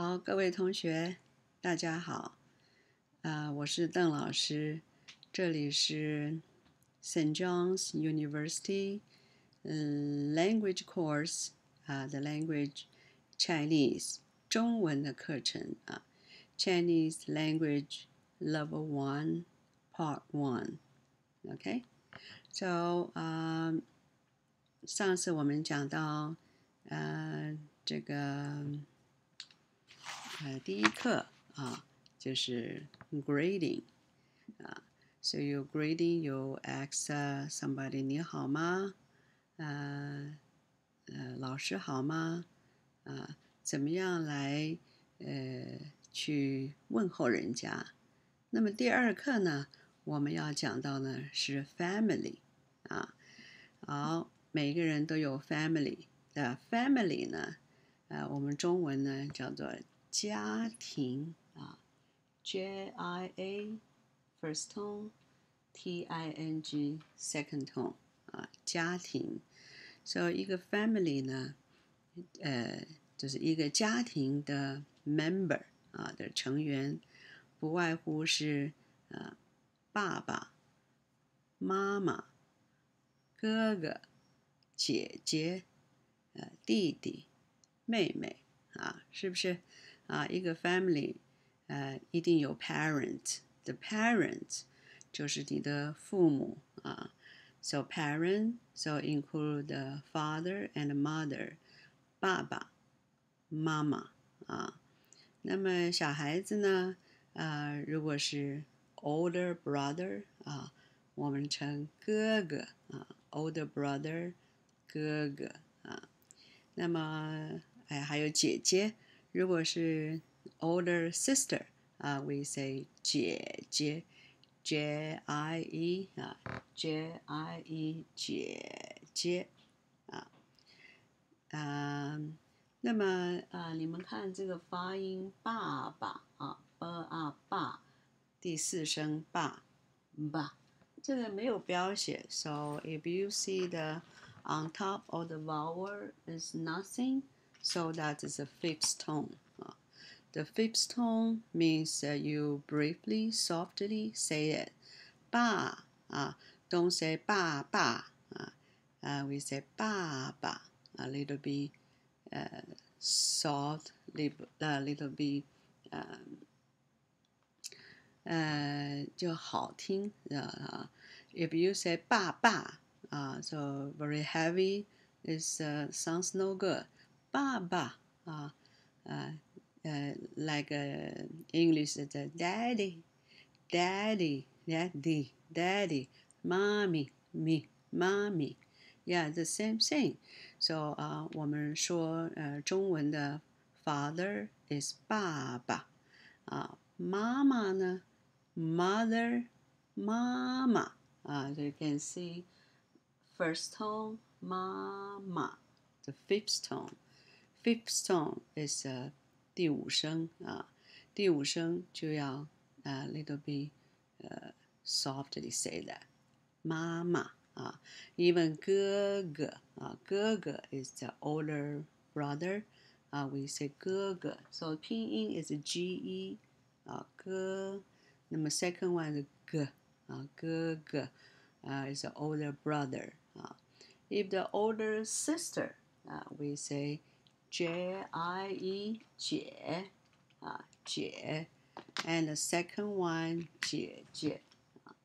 好，各位同学，大家好，啊、我是邓老师，这里是 St. John's University 嗯 Language Course 啊、，The Language Chinese 中文的课程啊，Chinese Language Level One Part One。OK，so、啊、上次我们讲到呃这个。呃，第一课啊，就是 greeting 啊，so you greeting you ask somebody 你好吗？呃呃，老师好吗？啊，怎么样来呃去问候人家？那么第二课呢，我们要讲到呢是 family 啊，好，每个人都有 family 的 family 呢，呃，我们中文呢叫做家庭啊，J I A first tone, T I N G second tone 啊，家庭。so, 一个 family 呢，呃，就是一个家庭的 member 啊的成员，不外乎是呃爸爸妈妈、哥哥、姐姐、呃弟弟、妹妹啊，是不是？啊，一个 family，呃，一定有 parent，the parent 就是你的父母啊。So parent so include the father and mother，爸爸妈妈啊。那么小孩子呢，呃，如果是 older brother 啊，我们称哥哥啊，older brother 哥哥啊。那么哎，还有姐姐。如果是 older sister 啊，we say 姐姐，J I E 啊，J I E 姐姐啊，嗯，那么啊，你们看这个发音，爸爸啊，b 啊爸，第四声爸爸，这个没有标写，so if you see the on top of the vowel is nothing. So that is a fifth tone. Uh, the fifth tone means that you briefly, softly say it. Ba, uh, don't say ba ba. Uh, uh, we say ba ba. A little bit uh, soft, a little bit um, 呃，就好听啊。If you say 爸爸啊，so very heavy, it uh, sounds no good. 爸爸啊，呃呃，like uh, English is daddy, daddy, daddy, daddy, mommy, me, mommy, yeah, the same thing. So 啊，我们说呃中文的 father is 爸爸啊，妈妈呢 mother 妈妈啊，so you can see first tone 妈妈，the fifth tone。 Fifth tone is 呃第五声啊，第五声就要呃 little bit 呃 softly say that 妈妈啊，even 哥哥啊，哥哥 is the older brother 啊，we say 哥哥，so 拼音 is G E 啊哥，那么 second one 是哥啊哥哥啊 is the older brother 啊，if the older sister 啊，we say J I E 姐啊姐，and the second one 姐姐啊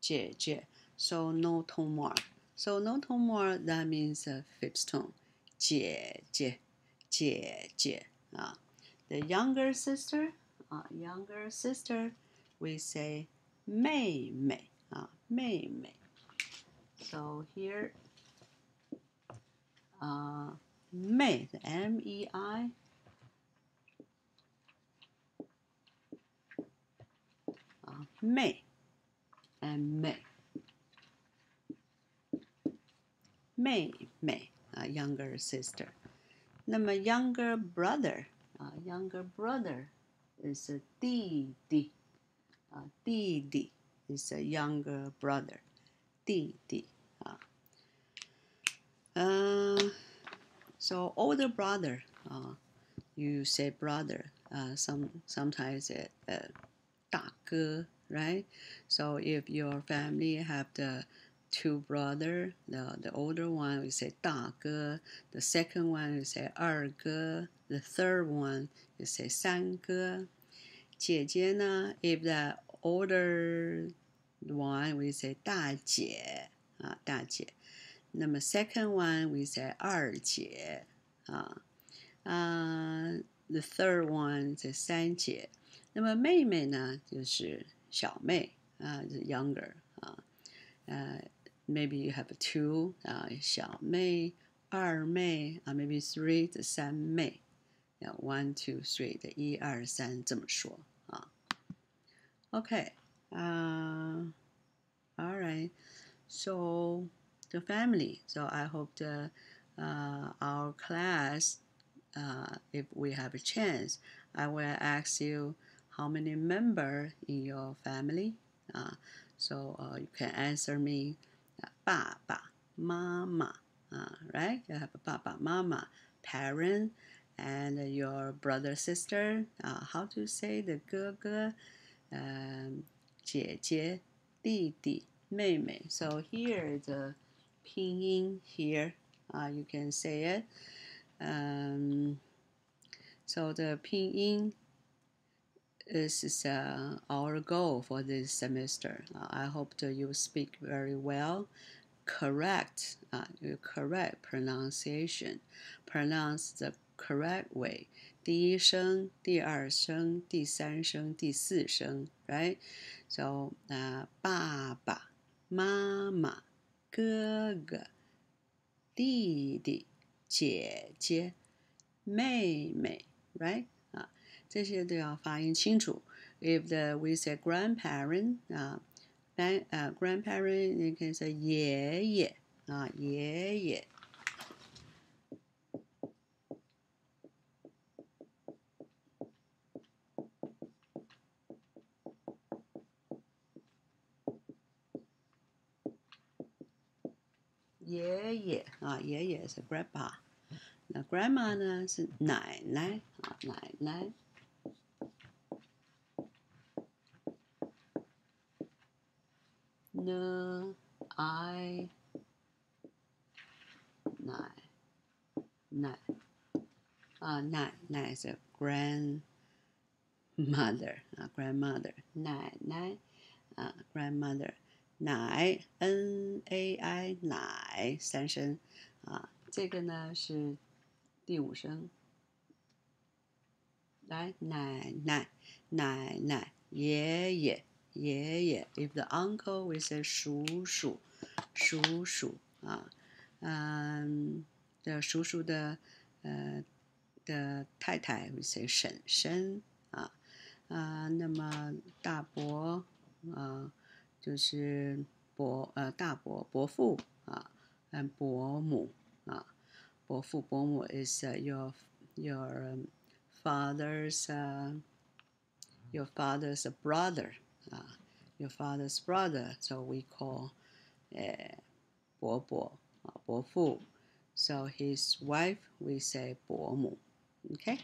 姐姐，so no tone mark. So no tone mark that means a fifth tone. 姐姐姐姐啊，the younger sister 啊 younger sister we say 妹妹啊妹妹。So here 啊，May M E I 啊，May and May 妹妹啊，younger sister。那么 younger brother 啊，younger brother is a 弟弟啊，弟弟 is a younger brother，弟弟。 So older brother, uh, you say brother. Uh, some sometimes it uh, 大哥, right? So if your family have the two brother, the the older one we say 大哥, the second one we say 二哥, the third one you say 三哥。姐姐呢，if the older one we say 大姐啊，大姐。 那么 second one we say 二姐啊，啊、uh,，the third one 是三姐。那么妹妹呢，就是小妹啊，是 younger 啊，呃，maybe you have two 啊，小妹、二妹啊，maybe three 的三妹，要 one two three 的一二三这么说啊。Okay, uh, all right, so the family. So I hope the uh, our class, uh, if we have a chance, I will ask you how many member in your family. Uh, so uh, you can answer me, uh, 爸爸妈妈, uh, right? You have a 爸爸妈妈, parent, and your brother sister. Uh, how to say the 哥哥, um, 姐姐,弟弟,妹妹. So here is a pinyin here. Uh, you can say it. Um, so the pinyin is uh, our goal for this semester. Uh, I hope that you speak very well, correct, uh, correct pronunciation, pronounce the correct way. 第一声、第二声、第三声、第四声，right? So, uh, 爸爸妈妈 哥哥、弟弟、姐姐、妹妹，right？啊，这些都要发音清楚。If the we say grandparent 啊，grand 呃 grandparent，你可以说爷爷啊，爷。爷啊，爷爷是 grandpa，那 grandma 呢是奶奶啊，奶奶。呢，I 奶奶啊，奶奶是 grandmother 啊，grandmother 奶奶啊，grandmother。 奶，n a i 奶三声啊，这个呢是第五声。来，奶奶，奶奶，爷爷，爷爷。If the uncle we say 叔叔，叔叔啊，嗯，的叔叔的呃的太太 we say 婶婶啊啊，那么大伯啊。就是伯呃大伯伯父啊，嗯伯母啊，伯父伯母 is uh, your your father's uh, your father's brother 啊，your father's brother so we call 呃伯伯啊伯父，so his wife we say 伯母。Okay,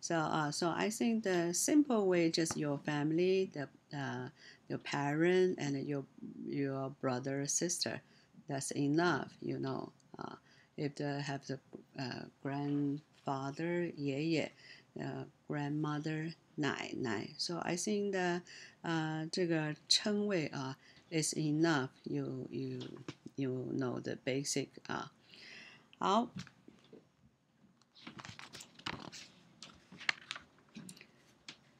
so uh, so I think the simple way just your family, the uh, your parent and your your brother sister, that's enough. You know, uh, if they have the uh, grandfather, 爷爷, uh, grandmother, 奶奶. So I think the uh, 这个称谓啊 is enough. You you you know the basic 啊。好。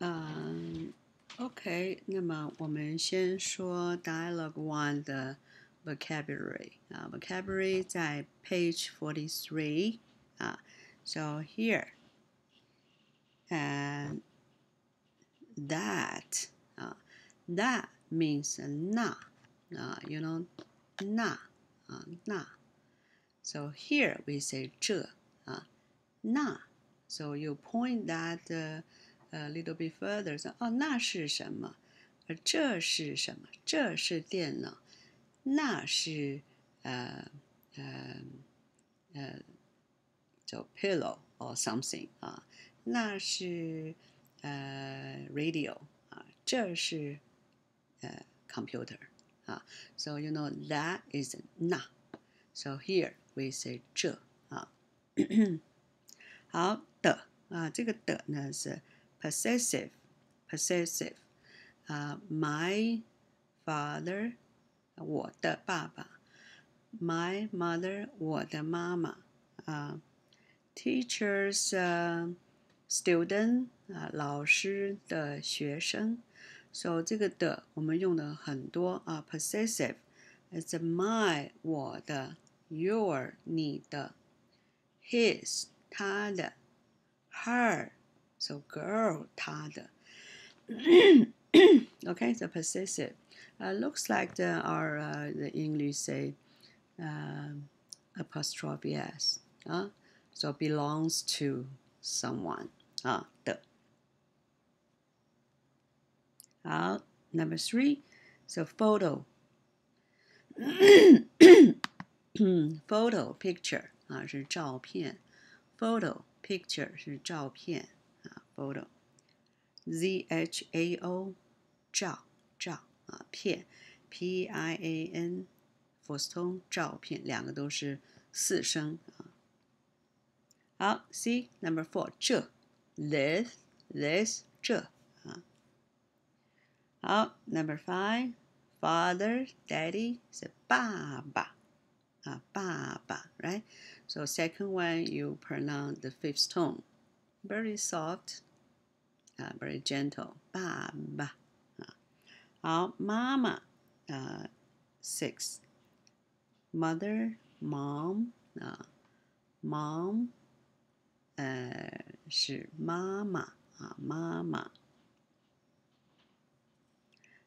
嗯 ，OK，那么我们先说 Dialogue One 的 vocabulary 啊，vocabulary 在 page forty three 啊，so here and that 啊，that means 那啊，you know 那啊那，so here we say 这啊那，so you point that、uh, a little bit further，说哦，那是什么？而这是什么？这是电脑，那是呃呃呃 就 pillow or something 啊，那是呃 radio 啊，这是呃 computer 啊，so you know that is 那，so here we say 这啊，好的啊，这个的呢是 possessive possessive 啊，my father 我的爸爸，my mother 我的妈妈啊，teachers、uh, student 啊，老师的学生。So 这个的我们用的很多啊，possessive。It's my 我的，your 你的，his 他的，her so girl 她的。okay, so possessive. Uh, looks like the, our uh, the English say um, apostrophe s. Uh, so belongs to someone. 啊的。好，Number three, so photo. photo picture 啊是照片，photo picture 是照片啊 ，photo。Z H A O 照照啊片，P I A N 复数通照片，两个都是四声啊。好，C number four 这 this this 这啊。好，number five father daddy 是爸爸啊爸爸，right? So second one you pronounce the fifth tone, very soft. 啊，very gentle，爸爸啊，好，妈妈啊，six，mother，mom 啊，mom，呃，是妈妈啊，妈妈。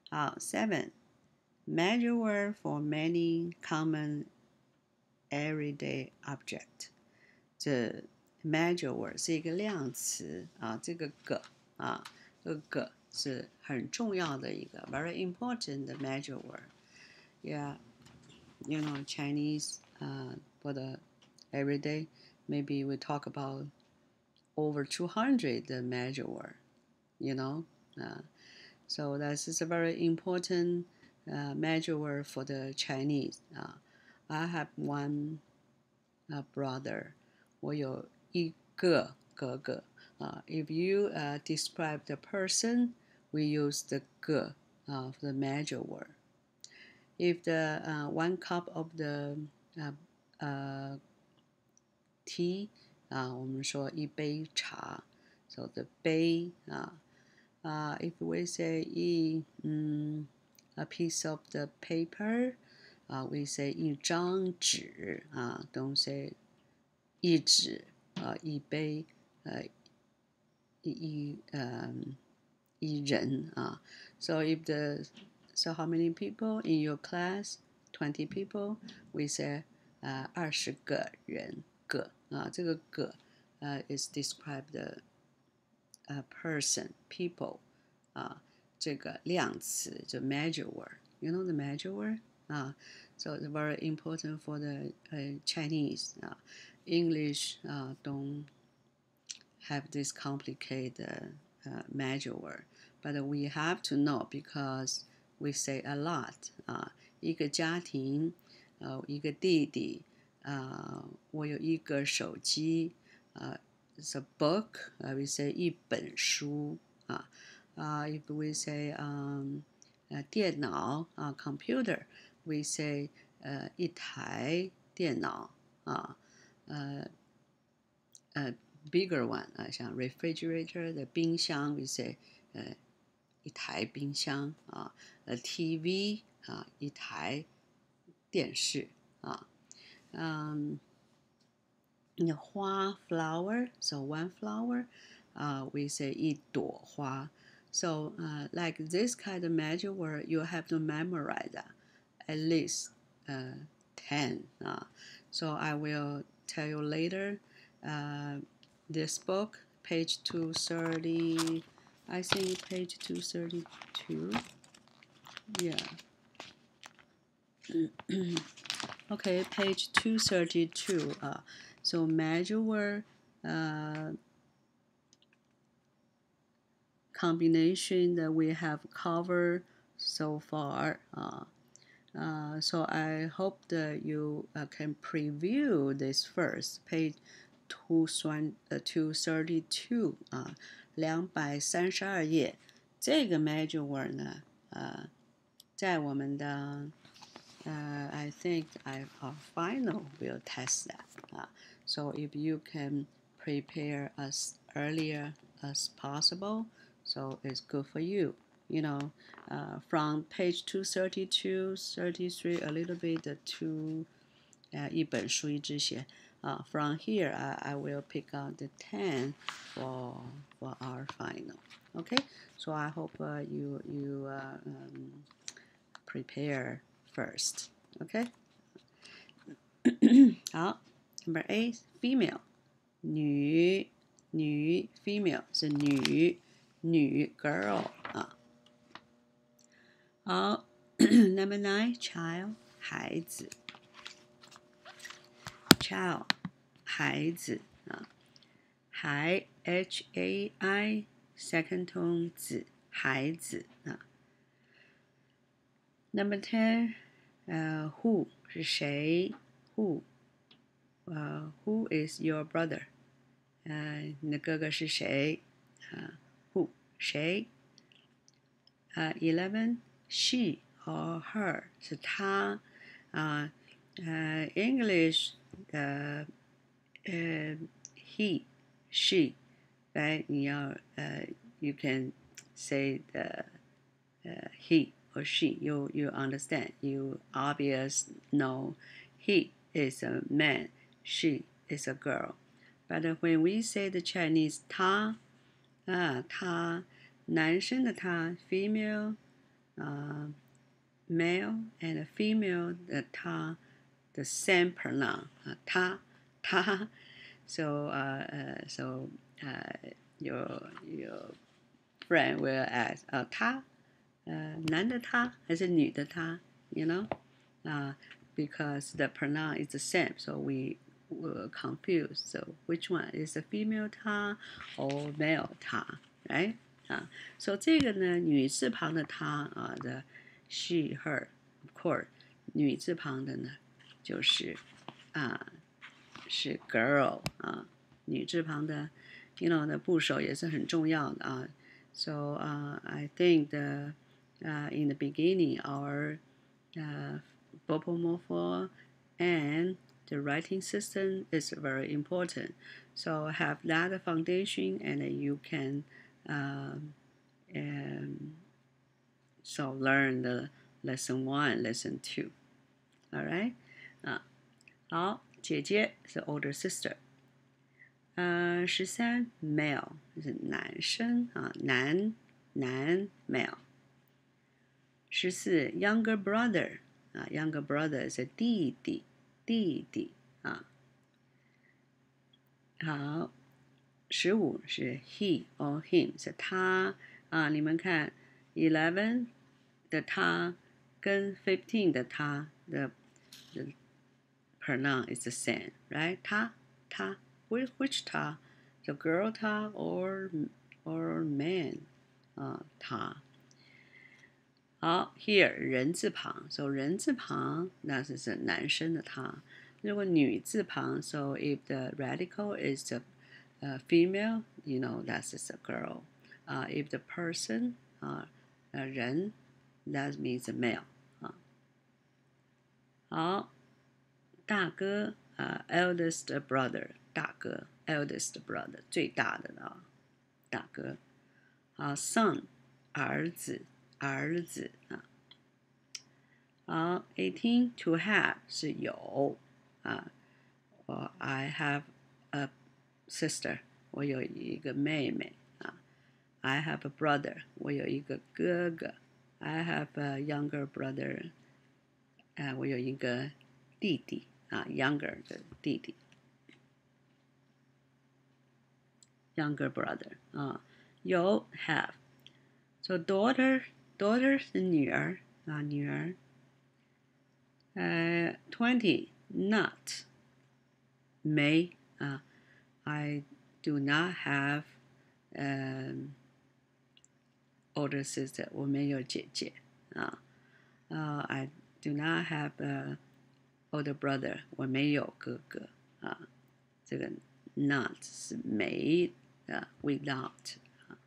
好，seven，major word for many common everyday object，这 major word 是一个量词啊，这个个。 啊，这个是很重要的一个 very important major word. Yeah, you know Chinese uh, for the everyday maybe we talk about over 200 major word. You know, uh, so this is a very important uh, major word for the Chinese. Uh, I have one uh, brother. 我有一个哥哥。 uh, if you uh, describe the person, we use the 个 uh, for the major word. If the uh, one cup of the uh, uh, tea 啊，我们说一杯茶，so the 杯啊啊，if we say 一嗯 a piece of the paper 啊，we say 一张纸啊，don't say 一纸啊，一杯呃。一 嗯一人啊。So if the so how many people in your class? Twenty people. We say 啊二十个人个啊这个个呃 is describe the a person people 啊这个量词就 major word. You know the major word 啊。So it's very important for the uh, Chinese. Uh, English uh, don't have this complicated uh, major word, but we have to know because we say a lot 啊，一个家庭，呃，一个弟弟，啊，我有一个手机，啊，it's a book，啊，we say 一本书，啊，啊，if we say um，呃，电脑啊，computer，we say 呃一台电脑，啊，呃，呃。 bigger one 啊，像 refrigerator 的冰箱，we say 呃一台冰箱啊，呃 TV 啊一台电视啊，嗯，那花 flower，so one flower 啊，we say 一朵花，so 呃 like this kind of major word you have to memorize that at least 呃 ten 啊，so I will tell you later 呃。 this book, page 230, I think page 232. Yeah. okay, page 232 uh, So major word uh, combination that we have covered so far. Uh, uh, so I hope that you uh, can preview this first page two uh, two thirty two 啊，两百三十二页。这个 major word 呢，呃，在我们的呃，I think I our final will test that 啊。So if you can prepare as earlier as possible, so it's good for you. You know, uh, from page 232, 33, a little bit to uh, 一本书一直写。 uh, from here, I, I will pick out the 10 for, for our final. Okay, so I hope uh, you, you uh, um, prepare first. Okay. 好，Number eight, female，女女 female 是女女 girl 啊。好，Number nine, child 孩子。 child 孩子啊，孩 h a i second tone 子孩子啊。Number ten，呃，who 是谁？Who，呃，Who is your brother？呃，你的哥哥是谁？啊，Who 谁？啊，eleven，she or her 是他啊，呃，English。 呃呃，he she right 你要呃 you can say the 呃 he or she you you understand you obvious know he is a man she is a girl but when we say the Chinese 他啊他男生的他 female 啊 male and female 的他 the same pronoun 啊，他他，so 呃呃，so 呃，your your friend will ask 啊，他呃男的他还是女的他，you know 啊，because the pronoun is the same, so we were confused. So which one is the female 他 or male 他，right 啊？So 这个呢，女字旁的她啊的 she her，of course，女字旁的呢。 就是啊，是 girl 啊，女字旁的，you know 的部首也是很重要的啊。So uh, I think the uh, in the beginning our uh, bopomorpho and the writing system is very important. So have that foundation and you can um, um, so learn the lesson one, lesson two. All right. 啊，好，姐姐是 older sister。呃，十三 male 是男生啊，男男 male。十四 younger brother 啊，younger brother 是弟弟弟弟啊。好，十五是 he or him 是他啊，你们看 eleven 的他跟 fifteen 的他的。pronoun is the same, right? 他他 which which 他 the girl 他 or or man 啊、uh, 他。好，here 人字旁，so 人字旁那是是男生的他。如果女字旁，so if the radical is the uh, female, you know that's is a girl. Uh, if the person 啊、uh, 人 that means a male 啊。好。 大哥啊，eldest brother，大哥，eldest brother，最大的啊，大哥。啊，son，儿子，儿子啊。好，eighteen to have 是有啊，我 I have a sister，我有一个妹妹啊。I have a brother，我有一个哥哥。I have a younger brother，啊，我有一个弟弟。 啊，younger 的弟弟，younger brother 啊，有 have，so daughter daughter 是女儿啊，女儿。呃，twenty not 没啊，I do not have um older sister，我没有姐姐啊。呃，I do not have a older brother，我没有哥哥啊。这个 not 是没的，without 啊。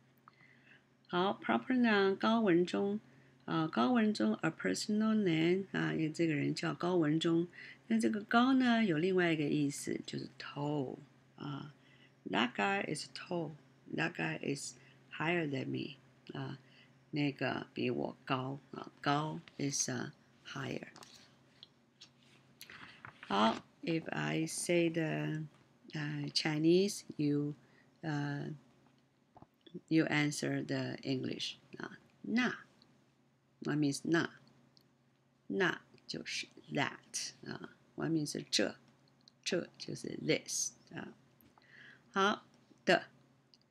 好，proper noun 高文中啊，高文中 a personal name 啊，因为这个人叫高文中。那这个高呢，有另外一个意思，就是 tall 啊。That guy is tall. That guy is higher than me 啊。那个比我高啊，高 is uh, higher。 好，if I say the uh, Chinese, you uh, you answer the English 啊，那 what means 那那就是 that 啊，what means 这这就是 this 啊。好的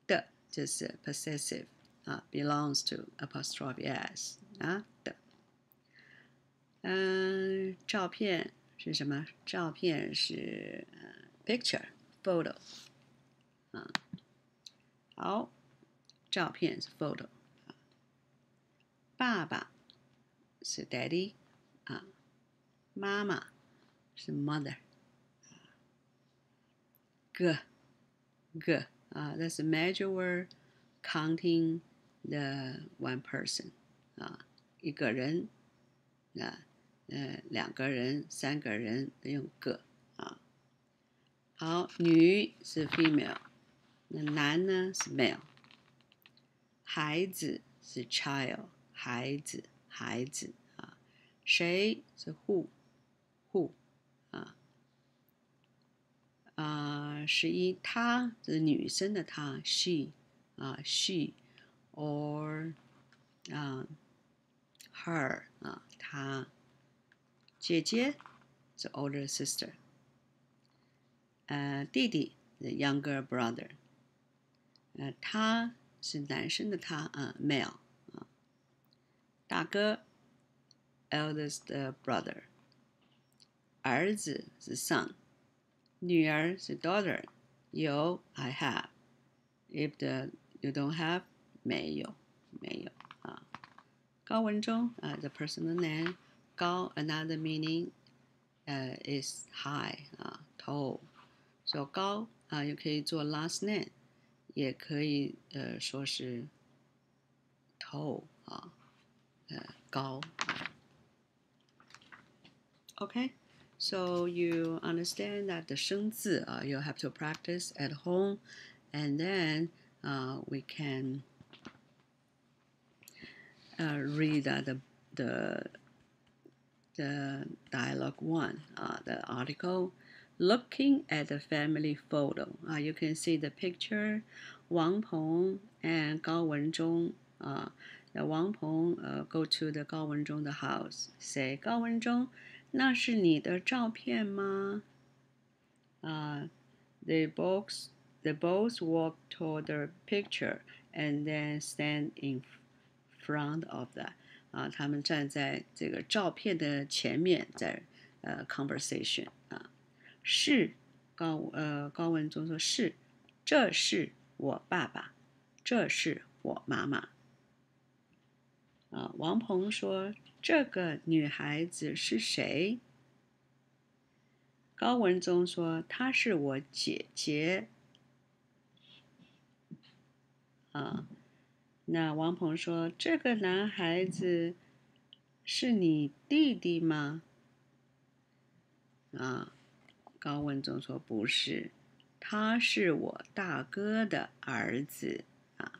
的就是 possessive 啊，belongs to apostrophe s 啊的。嗯，照片 是什么？照片是呃 picture photo 啊。好，照片是 photo。爸爸是 daddy 啊，妈妈是 mother 啊。个个啊，that's a major word counting the one person 啊，一个人啊，呃，两个人、三个人都用个啊。好，女是 female，那男呢是 male。孩子是 child，孩子，孩子啊。谁是 who，who 啊。啊，十一，她是女生的她，she 啊，she。or 啊、，her 啊，她姐姐是 older sister，呃，弟弟 the younger brother，呃，他是男生的他啊，male 啊，大哥 eldest brother，儿子是 son，女儿是 daughter，有 I have，if the you don't have 没有，没有啊。高文中啊，the personal name 高 another meaning 呃 is high 啊，tall。so 高啊，也可以做 last name，也可以呃说是 tall 啊，呃高。Okay, so you understand that the 生字 uh, you have to practice at home, and then uh, we can uh, read uh, the the the dialogue one, uh, the article. Looking at the family photo, uh, you can see the picture, Wang Peng and Gao Wenzhong. Uh, the Wang Peng uh, go to the Gao Wenzhong the house, say, 高文中，那是你的照片吗？uh, they both they both walk toward the picture and then stand in front of that 啊，他们站在这个照片的前面，在呃 conversation 啊，是高呃高文中说是，这是我爸爸，这是我妈妈。啊，王鹏说这个女孩子是谁？高文中说她是我姐姐。啊。那王鹏说：“这个男孩子是你弟弟吗？”啊，高文忠说：“不是，他是我大哥的儿子。”啊，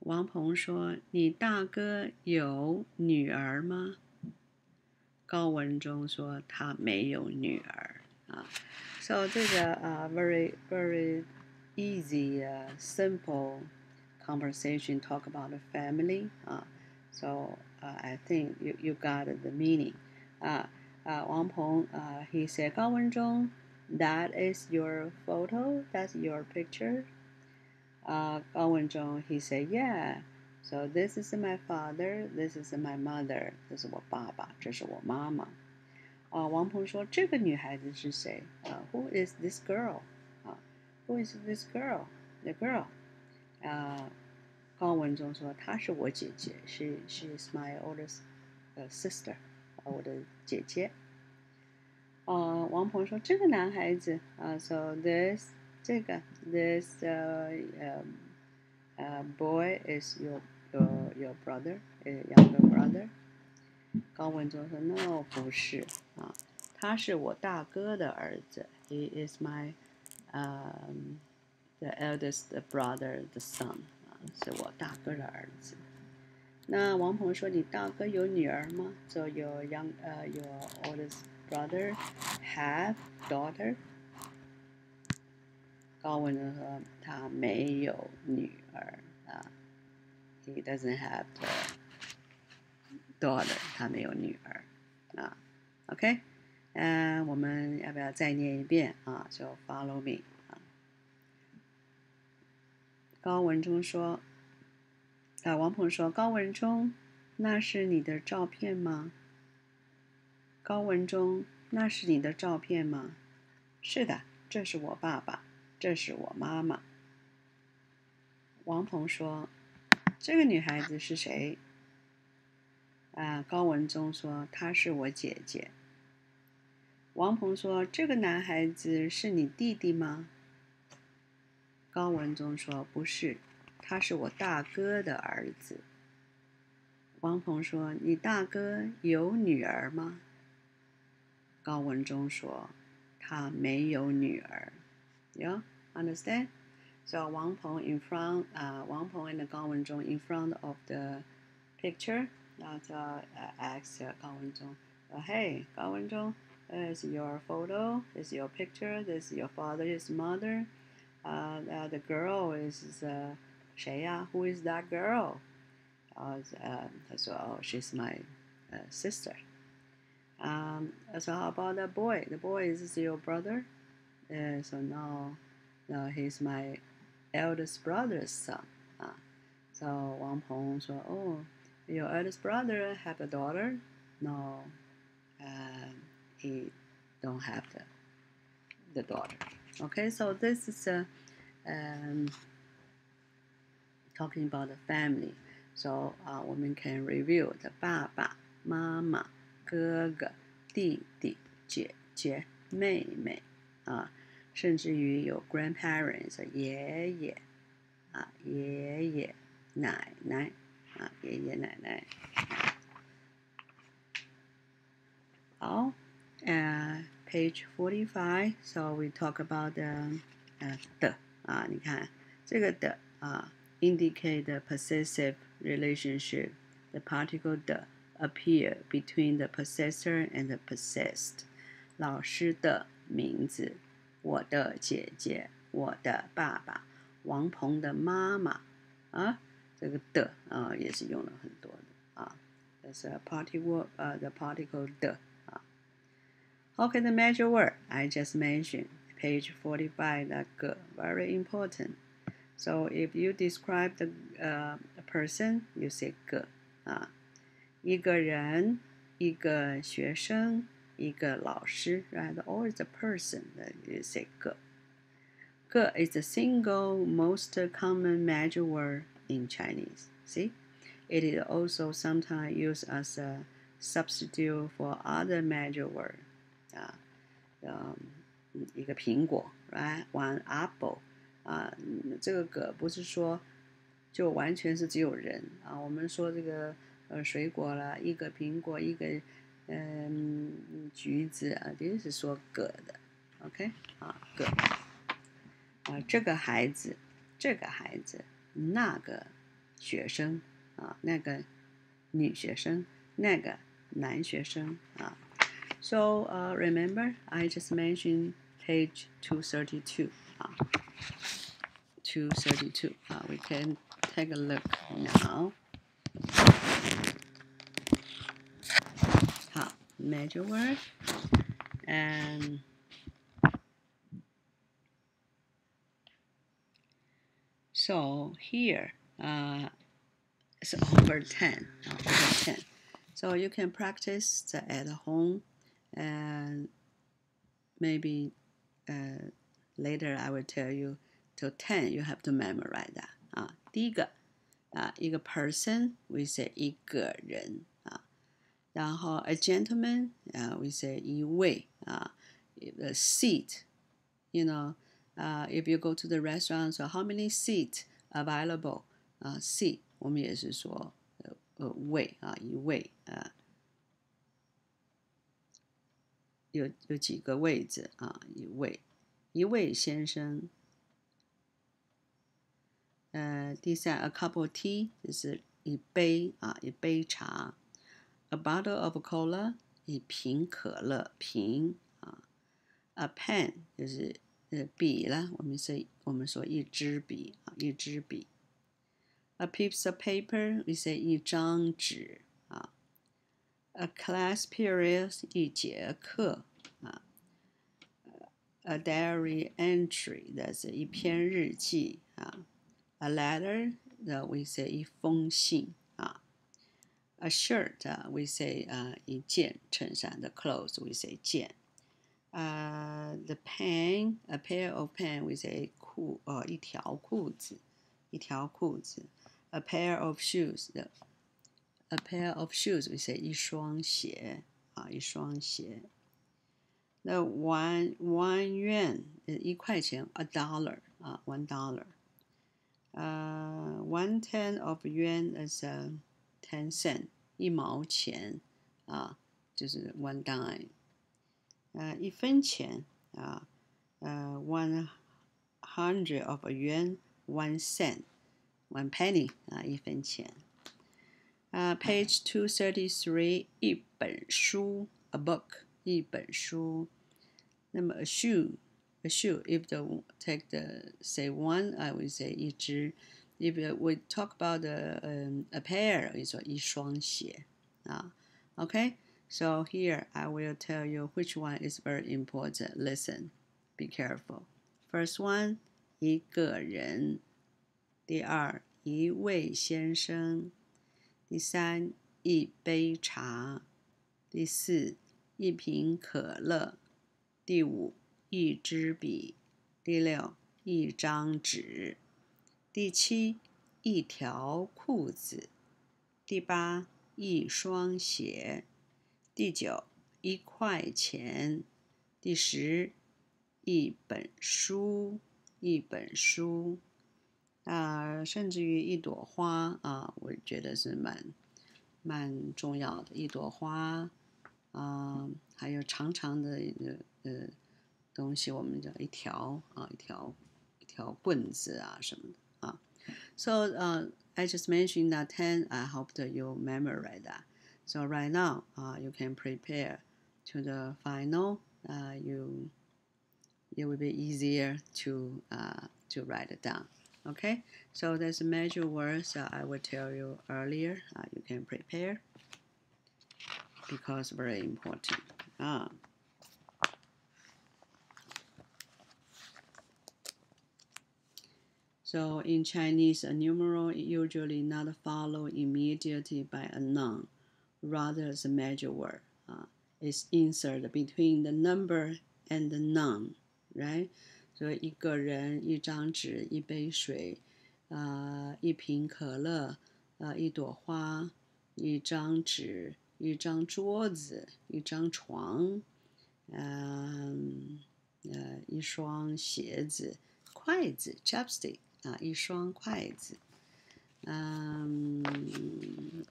王鹏说：“你大哥有女儿吗？”高文忠说：“他没有女儿。”啊，so 这个啊，very very easy, simple. conversation talk about the family. Uh, so uh, I think you, you got the meaning. Uh, uh, Wang Peng, uh, he said, Gao Wenzhong, that is your photo, that's your picture. Uh, Gao Wenzhong, he said, yeah. So this is my father, this is my mother, this is 我爸爸，这是我妈妈。 啊，王鹏说这个女孩子是谁？啊，Who is this girl？啊，Who is this girl？The girl？ 啊，高文忠说她是我姐姐，She she is my older sister，我的姐姐。啊，王鹏说这个男孩子啊，So this 这个 this 呃呃呃 boy is your your your brother，呃 younger brother。高文忠说 No，不是啊，他是我大哥的儿子。He is my um the eldest brother, the son 啊，是我大哥的儿子。那王鹏说你大哥有女儿吗？So your young 呃 your oldest brother have daughter？高文忠说他没有女儿啊，He doesn't have the daughter，他没有女儿啊。OK，嗯，我们要不要再念一遍啊？就 Follow me 啊。 高文忠说，啊，王鹏说，高文忠，那是你的照片吗？高文忠，那是你的照片吗？是的，这是我爸爸，这是我妈妈。王鹏说：“这个女孩子是谁？”啊，高文忠说：“她是我姐姐。”王鹏说：“这个男孩子是你弟弟吗？”高文忠说：“不是，他是我大哥的儿子。”王鹏说：“你大哥有女儿吗？”高文忠说：“他没有女儿。” You understand? So Wang Peng in front, uh, Wang Peng and Gao Wenzhong in front of the picture. That uh, asks uh, Gao Wenzhong, uh, "Hey, Gao Wenzhong, is your photo? Is your picture? This is your father, his mother. uh, uh, the girl is uh, Shaya. Who is that girl? Uh, so oh, uh, she's my uh, sister. Um, so how about the boy? The boy is your brother. so now, now he's my eldest brother's son. Uh, so Wang Peng said, "Oh, your eldest brother have a daughter? No, he don't have the the daughter." Okay, so this is a, um, talking about the family. So uh, women can review the 爸爸、妈妈、哥哥、弟弟、姐姐、妹妹啊，甚至于有 grandparents 爷爷啊、爷爷、奶奶啊、爷爷奶奶。好，呃 ，page forty five. So we talk about the 呃的啊，你看这个的啊，indicate the possessive relationship. The particle 的 appear between the possessor and the possessed. 老师的名字，我的姐姐，我的爸爸，王鹏的妈妈啊，这个的啊也是用了很多的啊。That's a particle, uh, the particle 的 啊。Okay, the major word I just mentioned, page forty-five. That good, very important. So if you describe the uh, a person, you say 个啊，一个人，一个学生，一个老师，right? Always a person that you say 个。个 is the single most common major word in Chinese. See, it is also sometimes used as a substitute for other major word. 啊，嗯，一个苹果，right？One apple. 啊，这个个不是说就完全是只有人啊。我们说这个呃水果了，一个苹果，一个嗯橘子啊，这是说个的，OK 啊个啊这个孩子，这个孩子，那个学生啊，那个女学生，那个男学生啊。So uh, remember, I just mentioned page 232. Uh, 232. Uh, we can take a look now. Uh, major word and so here uh, it's over 10 over 10 so you can practice at home and maybe uh, later I will tell you till ten you have to memorize that 啊。第一个啊，一个 person we say 一个人啊，然后 a gentleman 啊 we say 一位啊，a seat you know uh, if you go to the restaurant so how many seats available 啊，seat 我们也是说呃呃位啊一位啊。 有有几个位置啊？一位，一位先生。呃，第三，a cup of tea 就是一杯啊，一杯茶。a bottle of cola 一瓶可乐瓶啊。a pen 就是呃笔了，我们说我们说一支笔啊，一支笔。a piece of paper we say 一张纸。a class period 一节课啊，a diary entry that's 一篇日记啊，a letter that we say 一封信啊，a shirt we say 啊一件衬衫的 clothes we say 件，呃，the pen a pair of pen we say 裤呃一条裤子，一条裤子，a pair of shoes 的。 a pair of shoes we say 一双鞋啊，一双鞋。那 one one 元一块钱，a dollar 啊，one dollar。呃，one ten of yuan is a ten cent 一毛钱啊，就是 one dime。呃，一分钱啊，呃，one hundred of a yuan one cent one penny 啊，一分钱。 啊，page two thirty three，一本书，a book，一本书。那么 a shoe，a shoe，if the take the say one, I would say 一只。If we talk about the um, a pair，你说一双鞋啊。Okay, so here I will tell you which one is very important. Listen, be careful. First one，一个人。第二，一位先生。 第三，一杯茶；第四，一瓶可乐；第五，一支笔；第六，一张纸；第七，一条裤子；第八，一双鞋；第九，一块钱；第十，一本书；一本书。啊，甚至于一朵花啊，我觉得是蛮蛮重要的。一朵花啊，还有长长的呃呃东西，我们叫一条啊，一条一条棍子啊什么的啊。So, uh, I just mentioned that ten. I hope that you memorize that. So right now, uh, you can prepare to the final. Uh, you it will be easier to uh to write it down. Okay, so there's a measure words that I will tell you earlier. Uh, you can prepare because very important. Ah. So in Chinese, a numeral usually not followed immediately by a noun, rather as a measure word. Uh, it's inserted between the number and the noun, right? 所以一个人、一张纸、一杯水，啊，一瓶可乐，啊，一朵花，一张纸，一张桌子，一张床，嗯，呃，一双鞋子，筷子，chopstick，啊，一双筷子，嗯，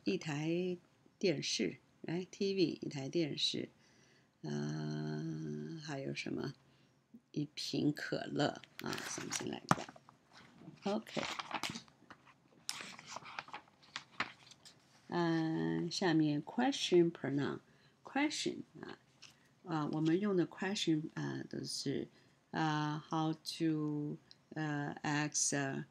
一台电视，来，TV，一台电视，嗯，还有什么？一瓶可乐啊，something like that. OK，嗯，下面 question pronoun，question 啊啊，我们用的 question 啊都是啊 how to 呃 ask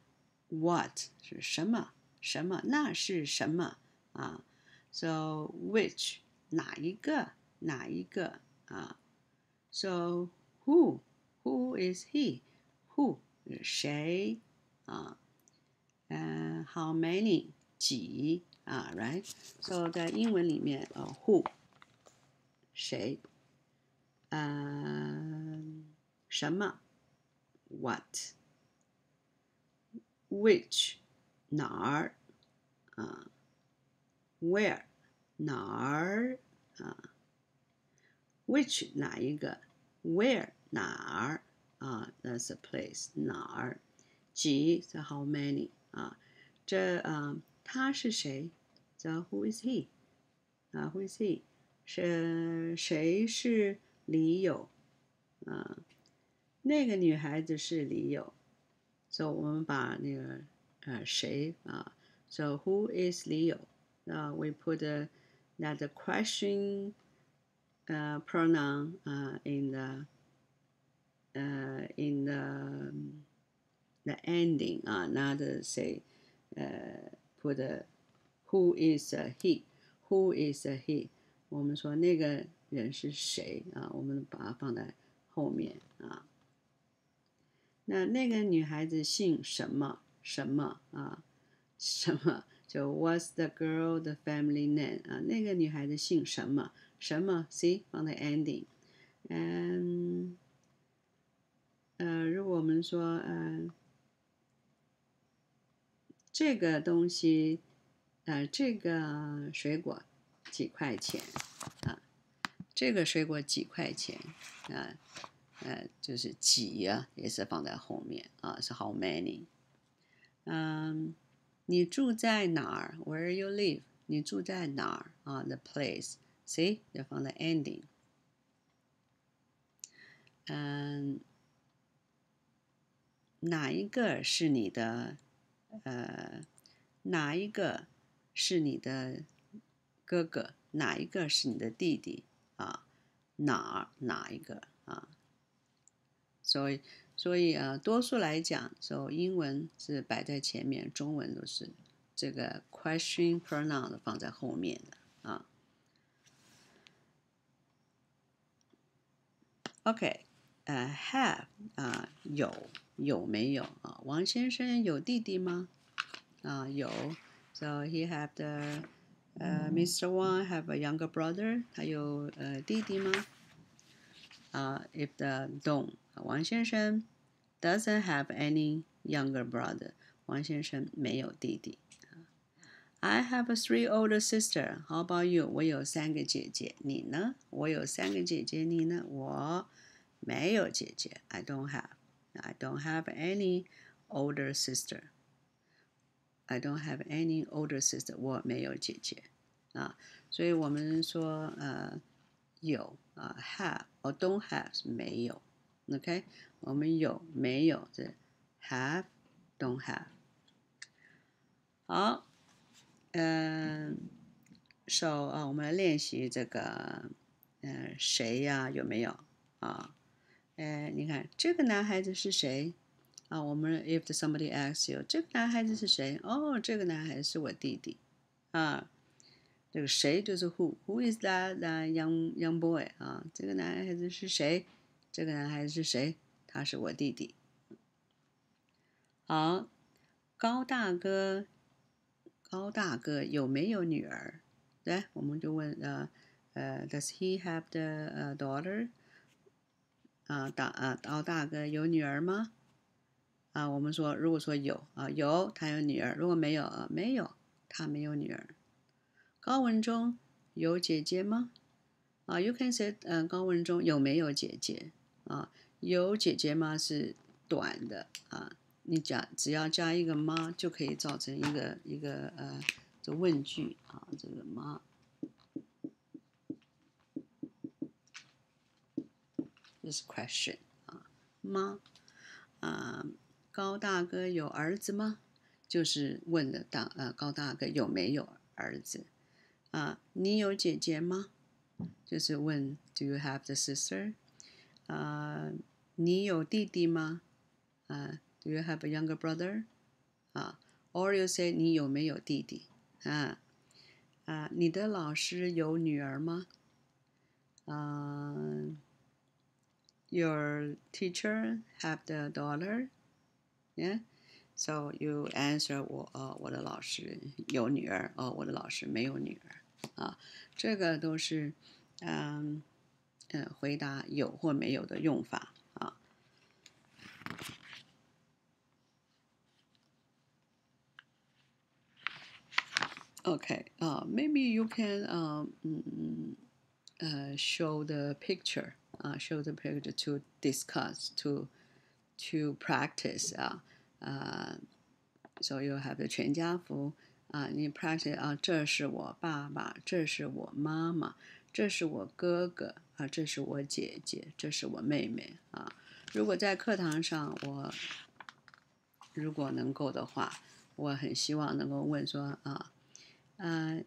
what 是什么什么那是什么啊，so which 哪一个哪一个啊，so who who is he? Who 谁啊？呃，how many 几啊？Right？So 在英文里面，呃，who 谁 呃，什么？What？Which？哪儿？啊？Where？哪儿？啊？Which？哪一个？Where？ 哪儿？啊？That's a place。哪儿？几是 how many？啊？这啊，他是谁？叫 Who is he？啊，Who is he？是谁是李友？啊，那个女孩子是李友。所以我们把那个呃谁啊？So who is Leo？啊，we put that the question uh, pronoun uh, in the uh, in the the ending 啊，not say 呃 put who is he who is he 我们说那个人是谁啊？我们把它放在后面啊。那那个女孩子姓什么？什么啊？什么？就 What's the girl the family name 啊？那个女孩子姓什么？什么？See 放在 ending。嗯， 呃，如果我们说，嗯，这个东西，呃，这个水果。几块钱啊？这个水果几块钱啊？呃，就是几啊，也是放在后面啊，是 how many？嗯，你住在哪儿？Where you live？你住在哪儿啊？The place，see，要放在 ending。嗯，哪一个是你的？呃，哪一个是你的？哥哥，哪一个是你的弟弟啊？哪哪一个啊？所以，所以啊，多数来讲，说英文是摆在前面，中文都是这个 question pronoun 放在后面的啊。OK，呃，have 啊，有有没有啊？王先生有弟弟吗？啊，有，so he have the 呃，Mr. Wang have a younger brother，他有呃弟弟吗？啊，if the don't，王先生 doesn't have any younger brother，王先生没有弟弟。I have a three older sister. How about you？我有三个姐姐，你呢？我有三个姐姐，你呢？我 没有姐姐。I don't have. I don't have any older sister. I don't have any older sister，我没有姐姐啊，所以我们说呃有啊 have or don't have 是没有，OK，我们有没有这 have don't have。好，嗯，so 啊，我们来练习这个，嗯，谁呀？有没有啊？ 哎，你看这个男孩子是谁？啊，我们 if somebody asks you，这个男孩子是谁？哦，这个男孩子是我弟弟。啊，这个谁就是 who，who is that that young young boy？啊，这个男孩子是谁？这个男孩子是谁？他是我弟弟。好，高大哥，高大哥有没有女儿？来，我们就问呃呃，Does he have the daughter？啊，大啊，高大哥有女儿吗？啊，我们说，如果说有啊，有他有女儿；如果没有啊，没有他没有女儿。高文中有姐姐吗？啊，You can say，嗯，高文中有没有姐姐？啊，有姐姐吗？是短的啊，你加只要加一个吗，就可以造成一个一个呃这问句啊，这个吗 这是 question 啊，吗啊。高大哥有儿子吗？就是问的大呃，高大哥有没有儿子？啊，你有姐姐吗？就是问 Do you have the sister？啊，你有弟弟吗？啊，Do you have a younger brother？啊，or you say 你有没有弟弟？啊啊，你的老师有女儿吗？啊 ，Your teacher have the daughter？Yeah, so you answer 我呃我的老师有女儿哦，我的老师没有女儿啊，这个都是嗯 呃回答有或没有的用法啊。Okay, uh, maybe you can um, uh, show the picture, 啊 show the picture to discuss, to to practice. 啊啊 so you have the 全家福啊，你 practice 啊，这是我爸爸，这是我妈妈，这是我哥哥啊，这是我姐姐，这是我妹妹啊。如果在课堂上，我如果能够的话，我很希望能够问说啊。呃，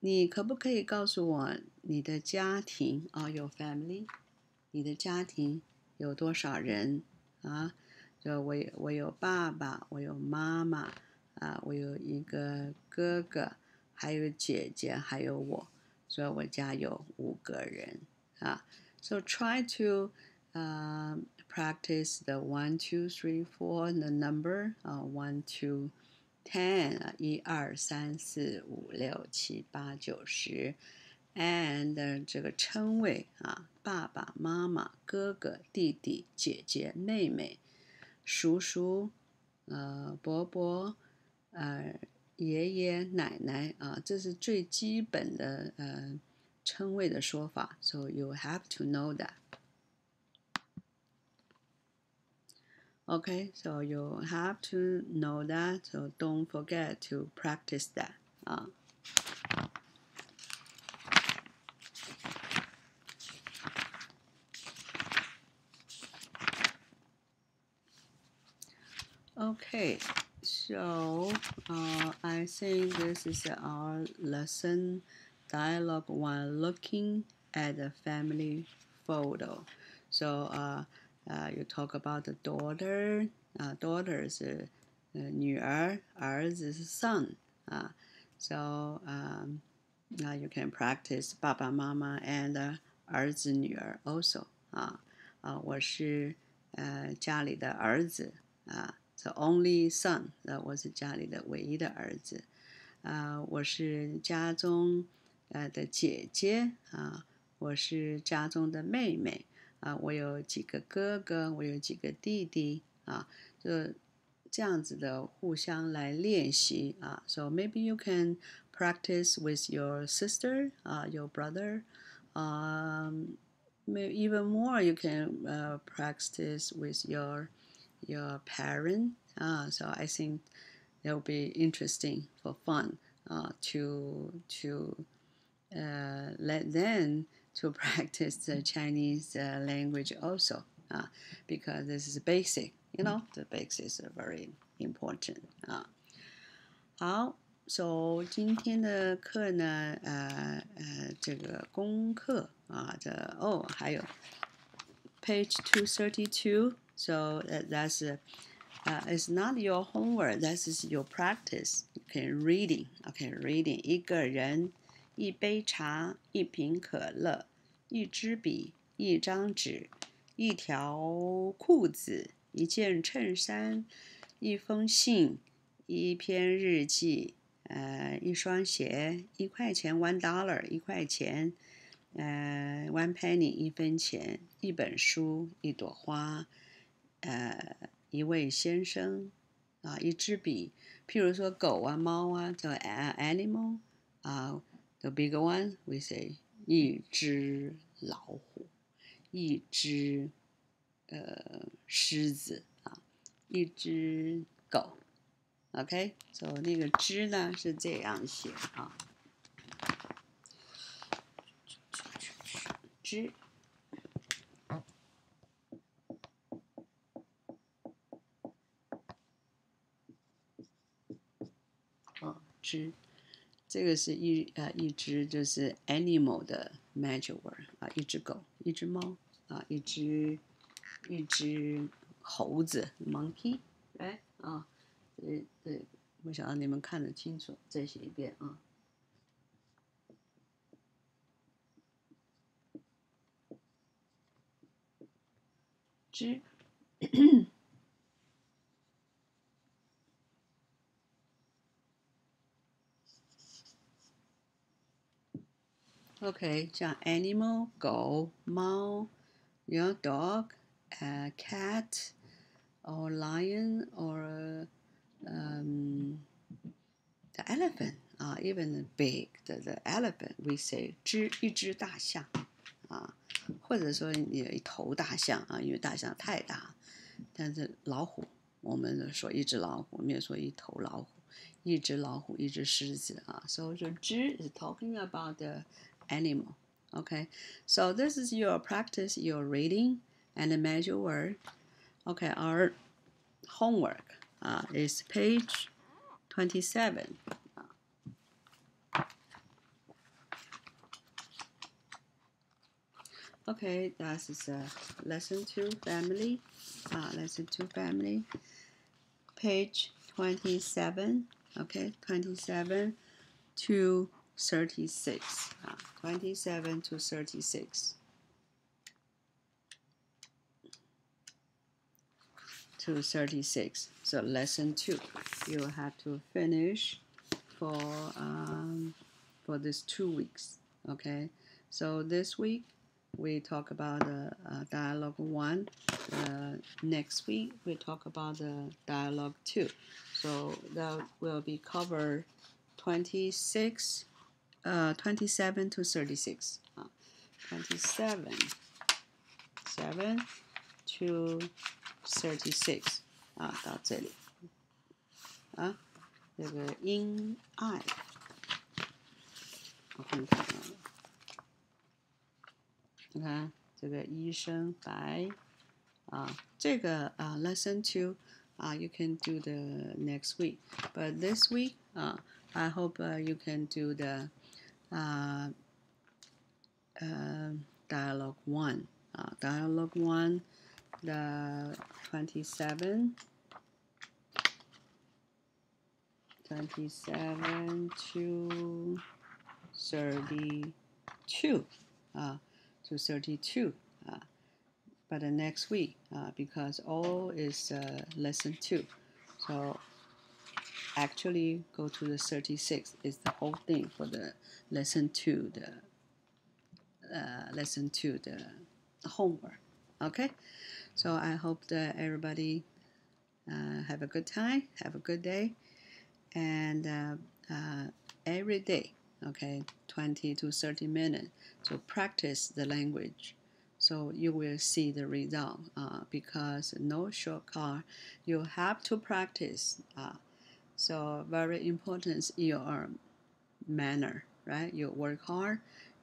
你可不可以告诉我你的家庭啊？？Your family，你的家庭有多少人啊？就我有我有爸爸，我有妈妈啊，我有一个哥哥，还有姐姐，还有我，所以我家有五个人啊。So try to uh practice the one, two, three, four, the number 啊，one, two。ten 一二三四五六七八九十，and 这个称谓啊，爸爸妈妈、哥哥、弟弟、姐姐、妹妹、叔叔、呃伯伯、呃爷爷奶奶啊，这是最基本的呃称谓的说法，so you have to know that。Okay, so you have to know that, so don't forget to practice that. Uh. Okay, so uh, I think this is our lesson dialogue while looking at the family photo. So uh, uh, you talk about the daughter，啊、uh,，daughter 是呃女儿，儿子是 son 啊，so um, now you can practice 爸爸妈妈 and 儿子女儿 also 啊啊，我是呃家里的儿子啊 ，the only son，呃我是家里的唯一的儿子啊，我是家中呃的姐姐啊，我是家中的妹妹。啊，我有几个哥哥，我有几个弟弟啊，就这样子的互相来练习啊。So maybe you can practice with your sister, uh, your brother. Um, maybe even more, you can uh, practice with your your parent. Uh, so I think that will be interesting for fun uh, to to uh, let them to practice the Chinese uh, language also, uh, because this is basic. You know, the basics are very important 啊。好，so 今天的课呢，呃呃，这个功课啊，这哦还有 page two thirty two. So that's uh, it's not your homework. That is your practice. Okay, reading. Okay, reading. 一个人。一杯茶，一瓶可乐，一支笔，一张纸，一条裤子，一件衬衫，一封信，一篇日记，呃，一双鞋，一块钱，one dollar，一块钱，呃，one penny，一分钱，一本书，一朵花， 呃，一位先生，啊，一支笔，譬如说狗啊，猫啊，叫 animal，啊。The big one we say 一只老虎，一只呃狮子啊，一只狗。OK，所以那个“只”呢是这样写啊，“只”啊，“只”。这个是一呃一只就是 animal 的 magic word 啊，一只狗，一只猫啊，一只一只猴子 monkey，哎啊，对对，我想让你们看得清楚，再写一遍啊。只。OK，像 animal 狗、猫，you know dog, a cat, or lion, or um, the elephant 啊，even big 的 the elephant we say 只一只大象啊，或者说有一头大象啊，因为大象太大，但是老虎我们说一只老虎，我们也说一头老虎，一只老虎，一只狮子啊。So 就只 is talking about the animal. Okay, so this is your practice, your reading and the measure word. Okay, our homework uh, is page 27. Okay, that is a lesson two family. Uh, lesson two family. Page 27. Okay, 27 to 36. Uh, 27 to 36. To 36. So lesson two. You have to finish for um, for this two weeks. Okay. So this week we talk about the uh, dialogue one. Uh, next week we talk about the dialogue two. So that will be covered 26, uh, 27 to 36. Uh, 27, 7 to 36啊，到这里啊，这个因爱，我看看啊。你看这个医生白啊，这个啊，lesson two 啊，you can do the next week, but this week 啊，I hope you can do the uh, uh, dialogue 1. Uh, dialogue 1, the 27, 27 to 32, uh, to 32. Uh, but the next week, because all is lesson 2. So actually go to the 36 is the whole thing for the lesson 2 the uh, lesson 2 the, homework okay? So i hope that everybody uh, have a good time have a good day and uh, every day okay 20 to 30 minutes to practice the language. So you will see the result uh, because no shortcut. You have to practice uh, so very important your manner right you work hard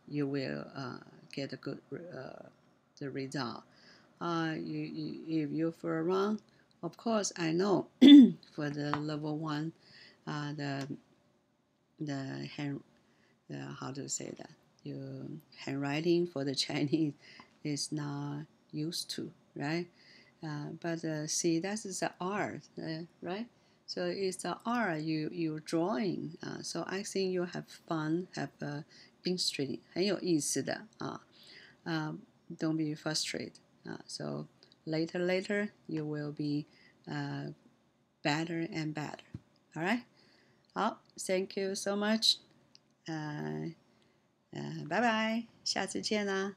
you will uh, get a good uh, the result uh, you, you, if you feel wrong of course i know for the level one uh, the the hand uh, how to say that your handwriting for the Chinese is not used to, right? Uh, but uh, see, that is the art, uh, right? So it's the art you you drawing. Uh, so I think you have fun, have uh, interesting, 很有意思的啊。Um, don't be frustrated. Uh, so later, later, you will be uh, better and better. All right. 好，Thank you so much. 呃呃，拜拜，下次见啦。